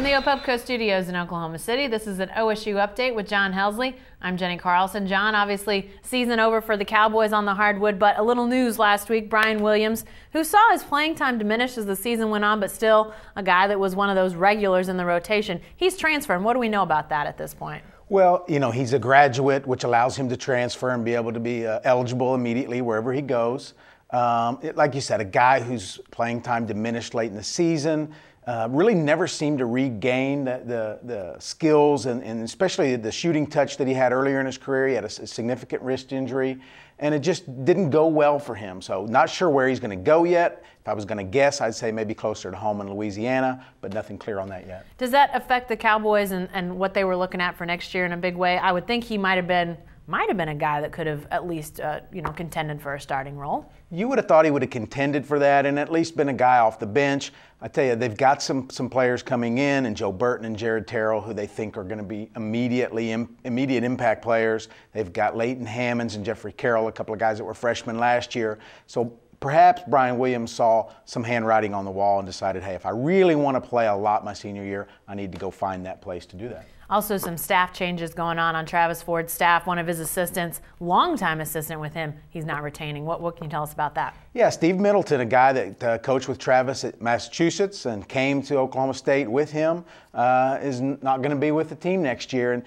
From the Opubco studios in Oklahoma City, this is an OSU update with John Helsley. I'm Jenni Carlson. John, obviously, season over for the Cowboys on the hardwood, but a little news last week. Brian Williams, who saw his playing time diminish as the season went on, but still a guy that was one of those regulars in the rotation, he's transferring. What do we know about that at this point? Well, you know, he's a graduate, which allows him to transfer and be able to be uh, eligible immediately wherever he goes. Um, it, like you said, a guy whose playing time diminished late in the season. Uh, really never seemed to regain the, the, the skills and, and, especially the shooting touch that he had earlier in his career. He had a, a, significant wrist injury, and it just didn't go well for him. So, not sure where he's going to go yet. If I was going to guess, I'd say maybe closer to home in Louisiana, but nothing clear on that yet. Does that affect the Cowboys and, and what they were looking at for next year in a big way? I would think he might have been might have been a guy that could have at least uh, you know contended for a starting role. You would have thought he would have contended for that and at least been a guy off the bench. I tell you, they've got some some players coming in, and Joe Burton and Jared Terrell, who they think are going to be immediately Im, immediate impact players. They've got Leyton Hammonds and Jeffrey Carroll, a couple of guys that were freshmen last year. So perhaps Brian Williams saw some handwriting on the wall and decided, hey, if I really want to play a lot my senior year, I need to go find that place to do that. Also, some staff changes going on on Travis Ford's staff. One of his assistants, longtime assistant with him, he's not retaining. What, what can you tell us about that? Yeah, Steve Middleton, a guy that uh, coached with Travis at Massachusetts and came to Oklahoma State with him, uh, is not going to be with the team next year. And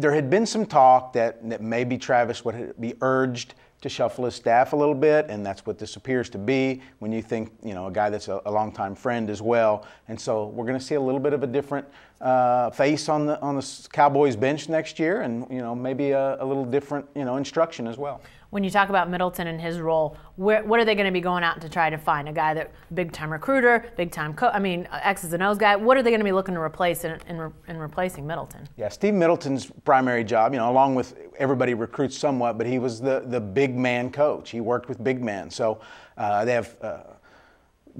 there had been some talk that, that maybe Travis would be urged to shuffle his staff a little bit, and that's what this appears to be when you think, you know, a guy that's a, a longtime friend as well. And so we're going to see a little bit of a different uh, face on the on the Cowboys bench next year, and you know maybe a, a, little different, you know, instruction as well. When you talk about Middleton and his role, where, what are they going to be going out to try to find? A guy that big time recruiter, big time coach. I mean, X's and O's guy. What are they going to be looking to replace in, in, re, in replacing Middleton? Yeah, Steve Middleton's primary job, you know, along with everybody recruits somewhat, but he was the the big man coach. He worked with big men, so uh, they have. Uh,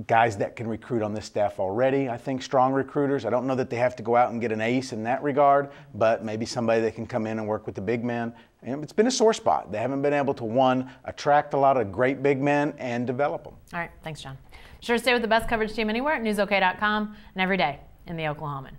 guys that can recruit on this staff already. I think strong recruiters. I don't know that they have to go out and get an ace in that regard, but maybe somebody that can come in and work with the big men. And it's been a sore spot. They haven't been able to one attract a lot of great big men and develop them. All right, thanks, John. Sure, stay with the best coverage team anywhere at newsok.com and every day in the Oklahoman.